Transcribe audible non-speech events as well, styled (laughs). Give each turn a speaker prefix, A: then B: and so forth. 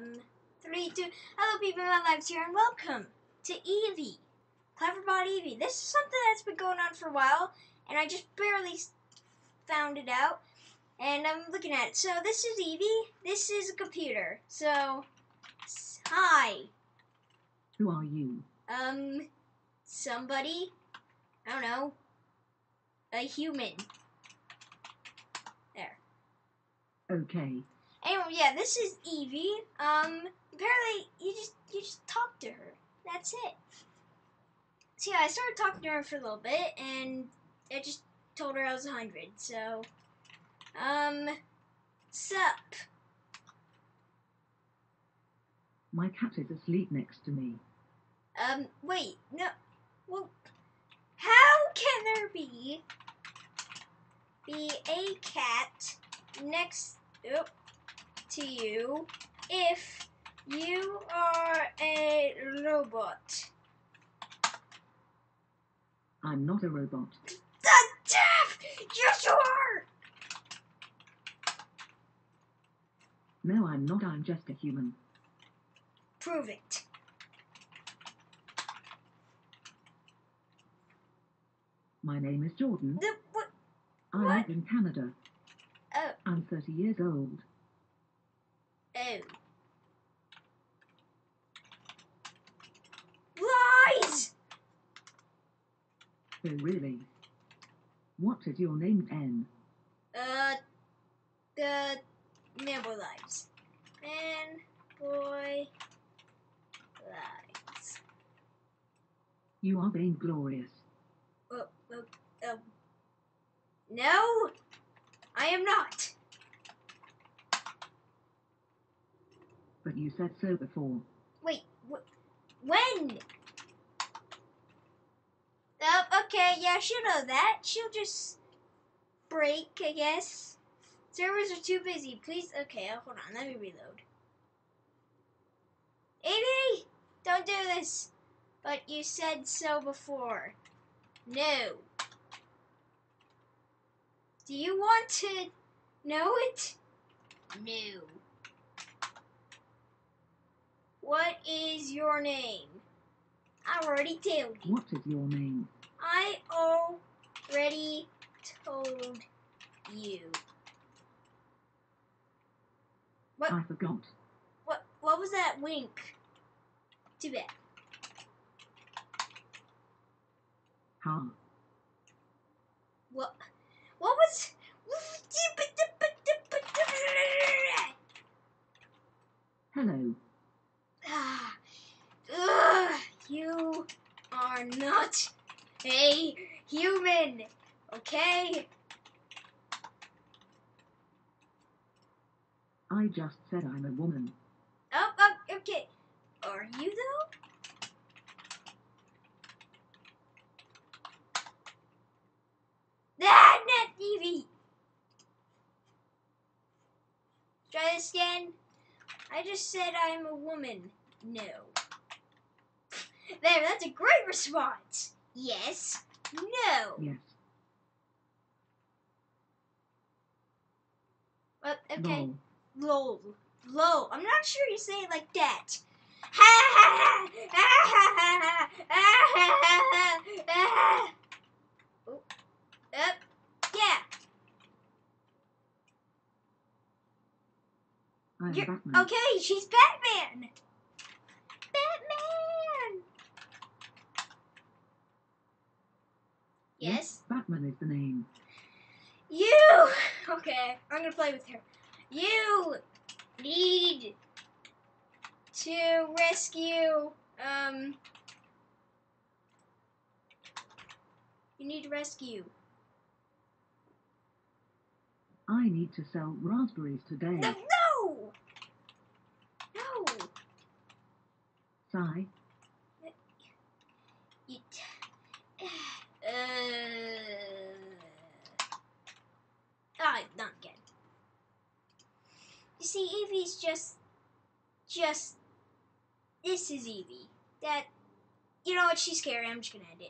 A: Um, three, two. Hello, people in my lives here, and welcome to Evie, Cleverbot Evie. This is something that's been going on for a while, and I just barely found it out, and I'm looking at it. So this is Evie. This is a computer. So, hi.
B: Who are you?
A: Um, somebody. I don't know. A human. There.
B: Okay.
A: Yeah, this is Evie. Um, apparently you just you just talk to her. That's it. So yeah, I started talking to her for a little bit, and I just told her I was a hundred. So, um, sup?
B: My cat is asleep next to me.
A: Um, wait, no. Well, how can there be be a cat next oh, to you if you are a robot?
B: I'm not a robot.
A: The deaf! Yes, you are!
B: No, I'm not. I'm just a human.
A: Prove it.
B: My name is Jordan.
A: The, what?
B: I
A: What?
B: live in Canada.
A: Oh,
B: I'm 30 years old.
A: Oh. Lies!
B: Oh, really? What is your name, N?
A: Uh, the Nibble Lives. Man, boy, lives.
B: You are being glorious.
A: Oh, oh, oh. No, I am not.
B: But you said so before.
A: Wait, wh- when? Oh, okay, yeah, she'll know that. She'll just break, I guess. Servers are too busy. Please, okay, oh, hold on, let me reload. Amy, don't do this. But you said so before. No. Do you want to know it? No. What is your name? I already told you.
B: What is your name?
A: I already told you. What?
B: I forgot.
A: What? What was that wink? Too bad. What? What was?
B: Hello.
A: Ah, ugh, you are not a human, okay?
B: I just said I'm a woman.
A: Oh, oh, okay. Are you though? Ah, not Evie. Try this again. I just said I'm a woman. No. There, that's a great response. Yes. No.
B: Yes.
A: Well, okay.
B: Lol.
A: Lol. Lol. I'm not sure you say it like that. Oh, (laughs) Up. Yeah.
B: I'm
A: You're-
B: Batman.
A: Okay, she's Batman. Batman. Yes.
B: Batman is the name.
A: You. Okay, I'm gonna play with her. You need to rescue. Um. You need to rescue.
B: I need to sell raspberries today.
A: No, no, no.
B: Sigh.
A: It. Uh. Ah, not again. You see, Evie's just, just. This is Evie. That, you know what? She's scary. I'm just gonna end it.